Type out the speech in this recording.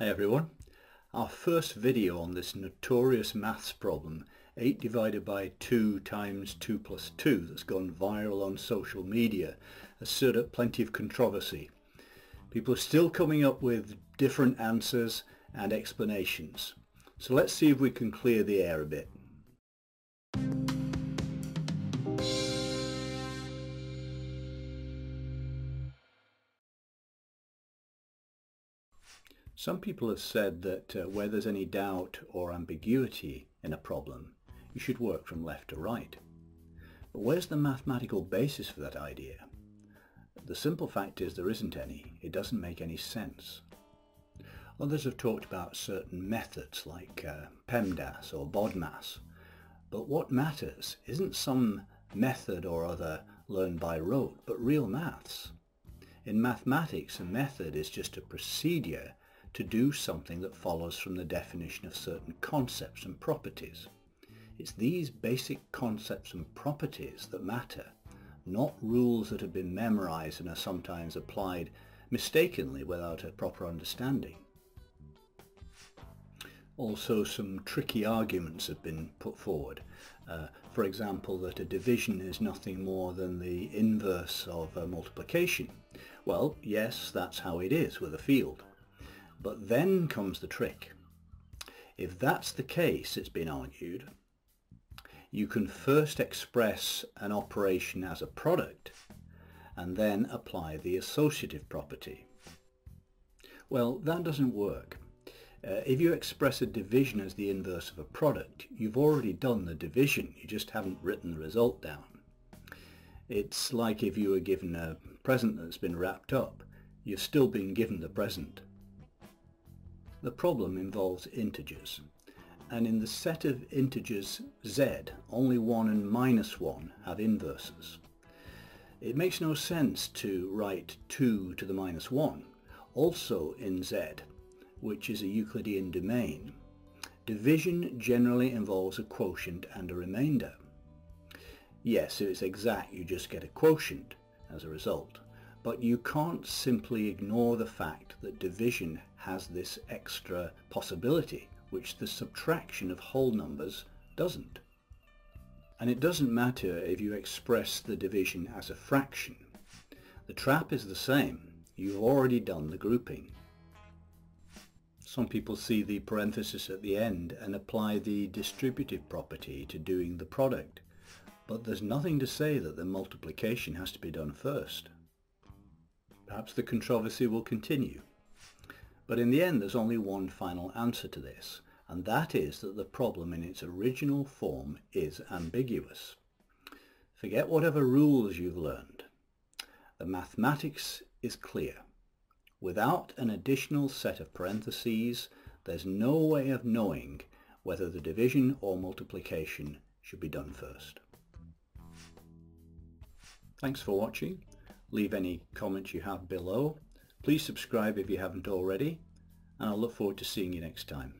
Hi everyone. Our first video on this notorious maths problem 8 divided by 2 times 2 plus 2 that's gone viral on social media has stirred up plenty of controversy. People are still coming up with different answers and explanations. So let's see if we can clear the air a bit. Some people have said that uh, where there's any doubt or ambiguity in a problem, you should work from left to right. But where's the mathematical basis for that idea? The simple fact is there isn't any. It doesn't make any sense. Others have talked about certain methods like uh, PEMDAS or BODMAS. But what matters isn't some method or other learned by rote, but real maths. In mathematics, a method is just a procedure to do something that follows from the definition of certain concepts and properties. It's these basic concepts and properties that matter, not rules that have been memorized and are sometimes applied mistakenly without a proper understanding. Also some tricky arguments have been put forward. Uh, for example, that a division is nothing more than the inverse of a multiplication. Well, yes, that's how it is with a field. But then comes the trick. If that's the case, it's been argued, you can first express an operation as a product and then apply the associative property. Well, that doesn't work. Uh, if you express a division as the inverse of a product, you've already done the division, you just haven't written the result down. It's like if you were given a present that's been wrapped up, you've still been given the present. The problem involves integers, and in the set of integers z, only 1 and minus 1 have inverses. It makes no sense to write 2 to the minus 1, also in z, which is a Euclidean domain. Division generally involves a quotient and a remainder. Yes, if it's exact, you just get a quotient as a result. But you can't simply ignore the fact that division has this extra possibility, which the subtraction of whole numbers doesn't. And it doesn't matter if you express the division as a fraction. The trap is the same. You've already done the grouping. Some people see the parenthesis at the end and apply the distributive property to doing the product. But there's nothing to say that the multiplication has to be done first. Perhaps the controversy will continue. But in the end there's only one final answer to this, and that is that the problem in its original form is ambiguous. Forget whatever rules you've learned. The mathematics is clear. Without an additional set of parentheses, there's no way of knowing whether the division or multiplication should be done first. Thanks for watching. Leave any comments you have below. Please subscribe if you haven't already, and I look forward to seeing you next time.